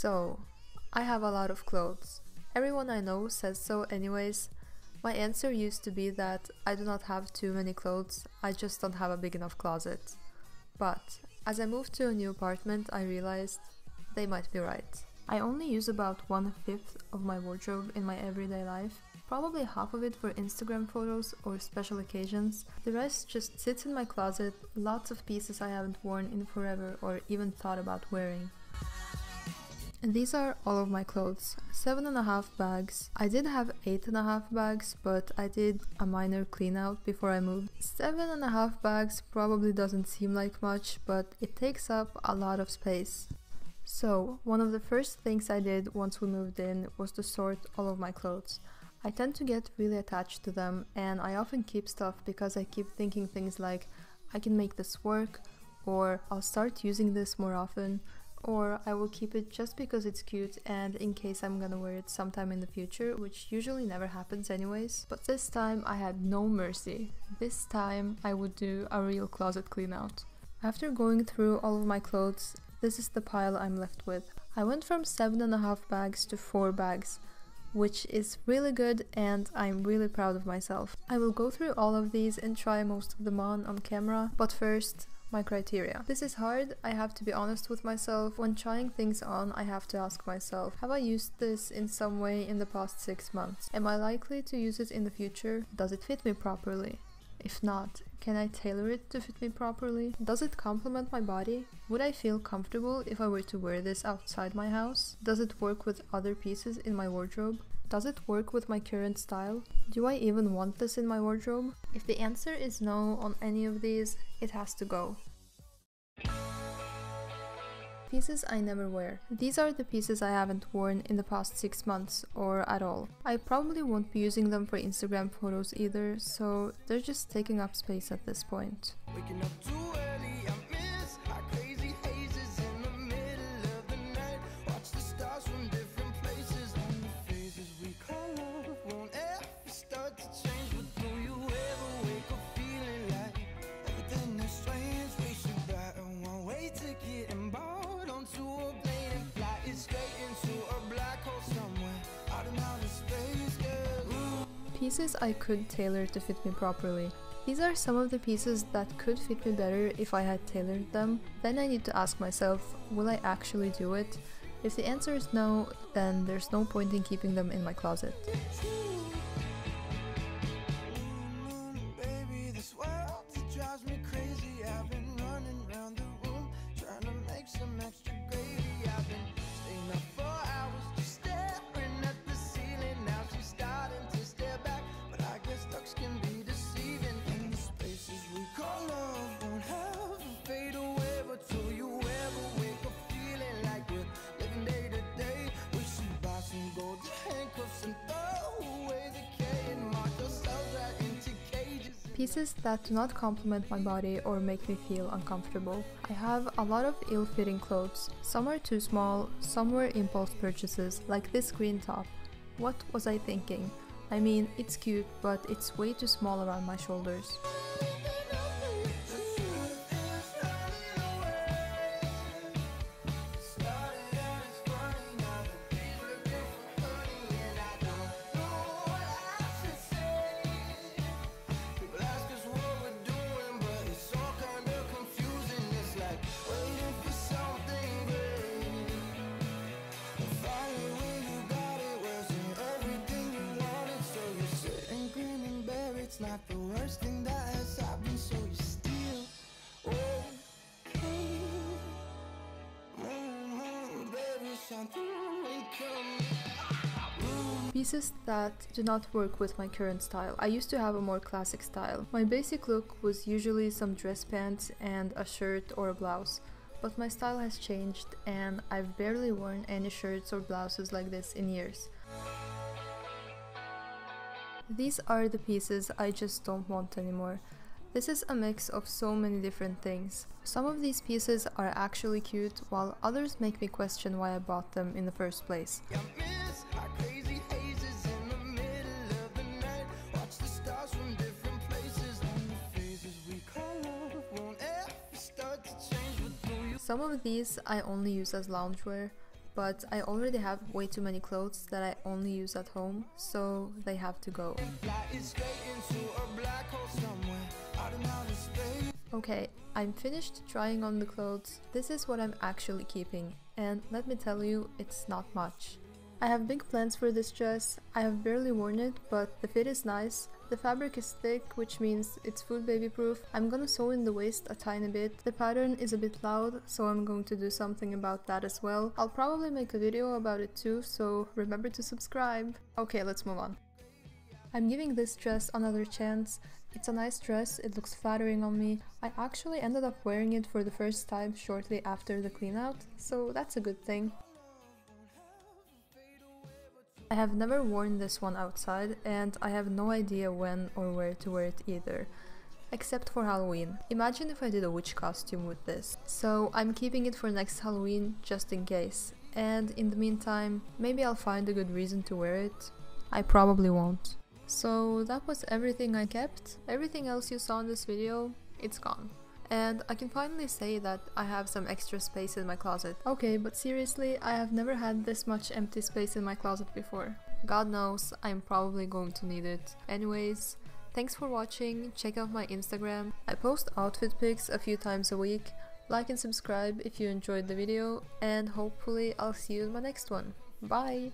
So, I have a lot of clothes. Everyone I know says so anyways. My answer used to be that I do not have too many clothes, I just don't have a big enough closet. But as I moved to a new apartment, I realized they might be right. I only use about one fifth of my wardrobe in my everyday life, probably half of it for Instagram photos or special occasions. The rest just sits in my closet, lots of pieces I haven't worn in forever or even thought about wearing. These are all of my clothes. Seven and a half bags. I did have eight and a half bags, but I did a minor clean out before I moved. Seven and a half bags probably doesn't seem like much, but it takes up a lot of space. So, one of the first things I did once we moved in was to sort all of my clothes. I tend to get really attached to them, and I often keep stuff because I keep thinking things like, I can make this work, or I'll start using this more often, or I will keep it just because it's cute and in case I'm gonna wear it sometime in the future, which usually never happens anyways. But this time I had no mercy. This time I would do a real closet clean out. After going through all of my clothes, this is the pile I'm left with. I went from seven and a half bags to four bags, which is really good and I'm really proud of myself. I will go through all of these and try most of them on on camera, but first my criteria. This is hard, I have to be honest with myself. When trying things on, I have to ask myself, have I used this in some way in the past 6 months? Am I likely to use it in the future? Does it fit me properly? If not, can I tailor it to fit me properly? Does it complement my body? Would I feel comfortable if I were to wear this outside my house? Does it work with other pieces in my wardrobe? Does it work with my current style? Do I even want this in my wardrobe? If the answer is no on any of these, it has to go. Pieces I never wear. These are the pieces I haven't worn in the past 6 months or at all. I probably won't be using them for Instagram photos either, so they're just taking up space at this point. Pieces I could tailor to fit me properly. These are some of the pieces that could fit me better if I had tailored them. Then I need to ask myself, will I actually do it? If the answer is no, then there's no point in keeping them in my closet. Pieces that do not complement my body or make me feel uncomfortable. I have a lot of ill-fitting clothes. Some are too small, some were impulse purchases, like this green top. What was I thinking? I mean, it's cute, but it's way too small around my shoulders. Not the worst thing that has happened, so you still okay. Baby, Pieces that do not work with my current style. I used to have a more classic style. My basic look was usually some dress pants and a shirt or a blouse. But my style has changed and I've barely worn any shirts or blouses like this in years. These are the pieces I just don't want anymore. This is a mix of so many different things. Some of these pieces are actually cute, while others make me question why I bought them in the first place. Some of these I only use as loungewear, but I already have way too many clothes that I only use at home, so they have to go. Okay, I'm finished trying on the clothes. This is what I'm actually keeping, and let me tell you, it's not much. I have big plans for this dress. I have barely worn it, but the fit is nice. The fabric is thick, which means it's food baby proof. I'm gonna sew in the waist a tiny bit. The pattern is a bit loud, so I'm going to do something about that as well. I'll probably make a video about it too, so remember to subscribe. Okay, let's move on. I'm giving this dress another chance. It's a nice dress, it looks flattering on me. I actually ended up wearing it for the first time shortly after the clean out, so that's a good thing. I have never worn this one outside and I have no idea when or where to wear it either. Except for Halloween. Imagine if I did a witch costume with this. So I'm keeping it for next Halloween just in case. And in the meantime, maybe I'll find a good reason to wear it. I probably won't. So that was everything I kept. Everything else you saw in this video, it's gone. And I can finally say that I have some extra space in my closet. Okay, but seriously, I have never had this much empty space in my closet before. God knows, I'm probably going to need it. Anyways, thanks for watching, check out my Instagram. I post outfit pics a few times a week. Like and subscribe if you enjoyed the video, and hopefully I'll see you in my next one. Bye!